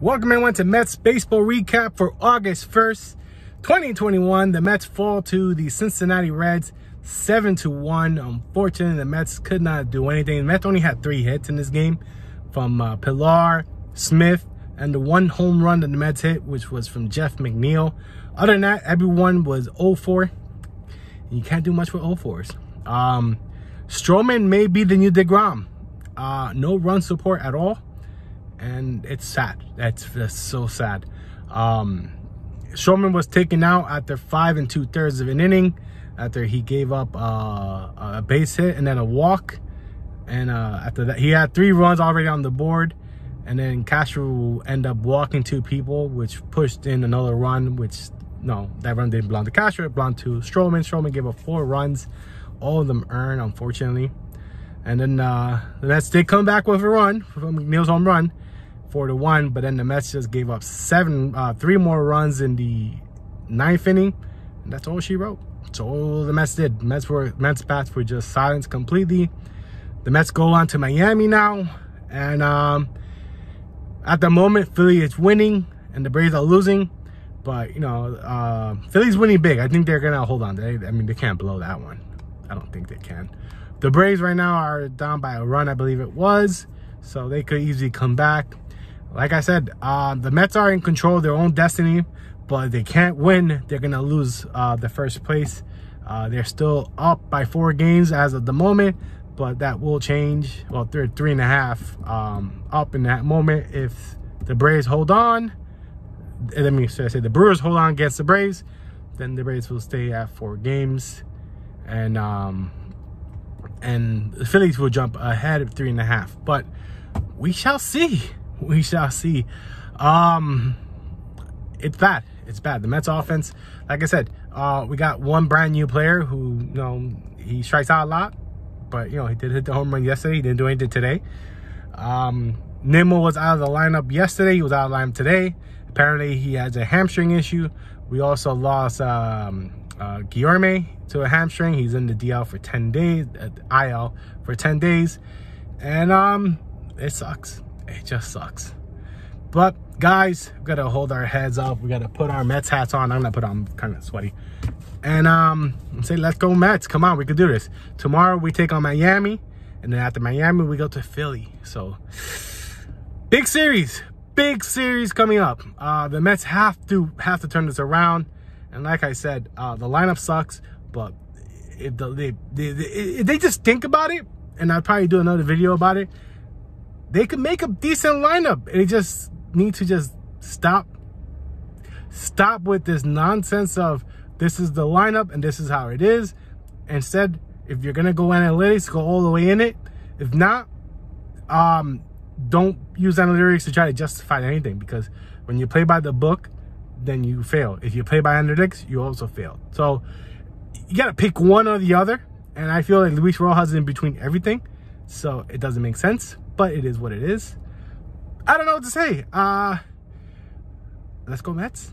Welcome everyone to Mets baseball recap for August 1st, 2021. The Mets fall to the Cincinnati Reds 7 to 1. Unfortunately, the Mets could not do anything. The Mets only had three hits in this game from uh, Pilar, Smith, and the one home run that the Mets hit, which was from Jeff McNeil. Other than that, everyone was 0-4. You can't do much with 0-4s. Um, Stroman may be the new DeGrom. Uh, no run support at all. And it's sad. That's, that's so sad. Um, Stroman was taken out after five and two thirds of an inning after he gave up uh, a base hit and then a walk. And uh, after that, he had three runs already on the board. And then Castro will end up walking two people, which pushed in another run, which, no, that run didn't belong to Castro. It belonged to Stroman. Stroman gave up four runs. All of them earned, unfortunately. And then uh, the Mets did come back with a run from McNeil's home run, four to one. But then the Mets just gave up seven, uh, three more runs in the ninth inning. And that's all she wrote. That's all the Mets did. Mets were Mets bats were just silenced completely. The Mets go on to Miami now, and um, at the moment, Philly is winning and the Braves are losing. But, you know, uh, Philly's winning big. I think they're to hold on. They, I mean, they can't blow that one. I don't think they can. The Braves right now are down by a run, I believe it was. So they could easily come back. Like I said, uh, the Mets are in control of their own destiny. But they can't win, they're going to lose uh, the first place. Uh, they're still up by four games as of the moment but that will change. Well, they're three and a half um, up in that moment if the Braves hold on. Let me say the Brewers hold on against the Braves, then the Braves will stay at four games, and um, and the Phillies will jump ahead of three and a half. But we shall see. We shall see. Um, it's bad. It's bad. The Mets offense, like I said, uh, we got one brand new player who, you know, he strikes out a lot but you know he did hit the home run yesterday. He didn't do anything today. Um, Nimmo was out of the lineup yesterday. He was out of the lineup today. Apparently he has a hamstring issue. We also lost um, uh, Guillorme to a hamstring. He's in the DL for 10 days, uh, IL for 10 days. And um, it sucks. It just sucks. But guys, we gotta hold our heads up. We gotta put our Mets hats on. I'm gonna put on kind of sweaty and um, say, let's go Mets. Come on, we can do this. Tomorrow we take on Miami, and then after Miami we go to Philly. So big series, big series coming up. Uh, the Mets have to have to turn this around, and like I said, uh, the lineup sucks, but if the, they, they, they, they just think about it, and I'll probably do another video about it, they could make a decent lineup. They just need to just stop, stop with this nonsense of this is the lineup and this is how it is. Instead, if you're gonna go analytics, go all the way in it. If not, um, don't use analytics to try to justify anything because when you play by the book, then you fail. If you play by analytics, you also fail. So you gotta pick one or the other. And I feel like Luis Rojas is in between everything. So it doesn't make sense, but it is what it is. I don't know what to say. Uh let's go Mets.